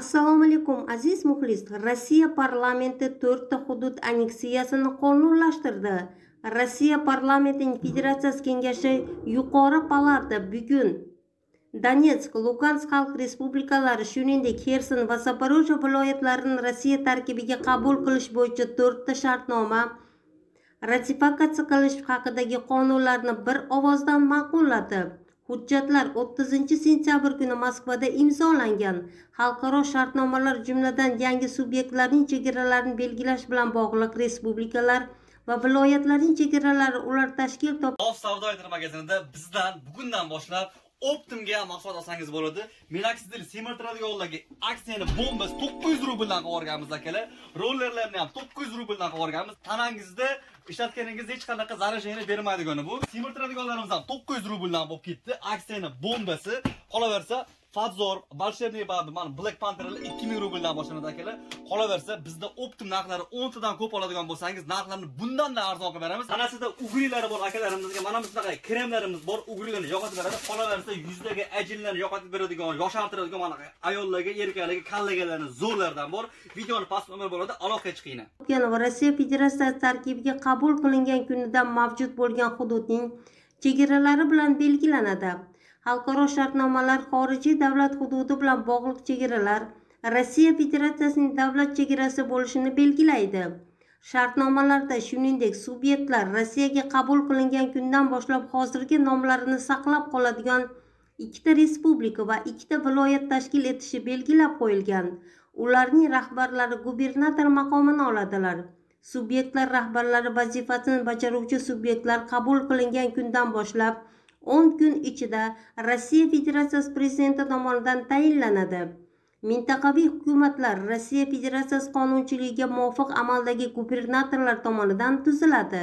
assalomu alaykum aziz muxlis rossiya parlamenti to'rtta hudud anneksiyasini qonunlashtirdi rossiya parlamentining federatsiyasi kengashi yuqori palata bugun donetsk lugansk xalq respublikalari shuningdek xerson va zaporojye viloyatlarini rossiya tarkibiga qabul qilish bo'yicha to'rtta shartnoma ratifikatsiya qilish haqidagi qonunlarni bir ovozdan ma'qulladi hujjatlar 30 sentyabr kuni moskvada imzolangan xalqaro shartnomalar jumladan yangi subyektlarning chegaralarini belgilash bilan bog'liq respublikalar va viloyatlarning chegaralari ular tashkil top savdo magazinida bizdan bugundan boshlab optimga mahsulot olsangiz bo'ladi. Minoxidil semirtiradiganlarga aksiyani bombasi to'qqiz yuz rubldan qilib yuborganmiz akalar. Rollerlarni ham to'qqiz yuz rubldan qilib yuborganmiz tanangizda ishlatganingiz hech qanaqa zaражение bermaydigani bu. Semirtiradiganlarimiz ham to'qqiz yuz rubldan bo'lib ketdi. Aksiyani bombasi qolaversa Fadzor, Bolshevnik babi, mana Black Pantherlar 2000 rubldan boshlanadi akalar. Qolaversa, bizda optim narxlari 10 tadan ko'p oladigan bo'lsangiz, narxlarni bundan da arzon qilib beramiz. Tanasida ugrilari bor akalarimizga, mana bunaqa kremlarimiz bor, ugrilarni yo'qotib beradi. Qolaversa, yuzdagi ajinlarni yo'qotib beradigan, yoshartiradigan mana ayollarga, erkaklarga, kallagalarni zo'rlardan bor. Videoni past nomer bo'ladi, aloqaga chiqinglar. va Rossiya Federatsiyasi tarkibiga qabul qilingan kunidan mavjud bo'lgan hududning chegaralari bilan belgilanadi. Xalqaro shartnomalar xorijiy davlat hududi bilan bog'liq chegaralar rossiya federatsiyasining davlat chegarasi bo'lishini belgilaydi. Shartnomalarda shuningdek subyektlar rossiyaga qabul qilingan kundan boshlab hozirgi nomlarini saqlab qoladigan ikkita respublika va ikkita viloyat tashkil etishi belgilab qo'yilgan. Ularning rahbarlari gubernator maqomini oladilar. Subyektlar rahbarlari vazifasini bajaruvchi subyektlar qabul qilingan kundan boshlab 10 kun ichida rossiya federatsiyasi prezidenti tomonidan tayinlanadi. Mintaqaviy hukumatlar rossiya federatsiyasi qonunchiligiga muvofiq amaldagi gubernatorlar tomonidan tuziladi.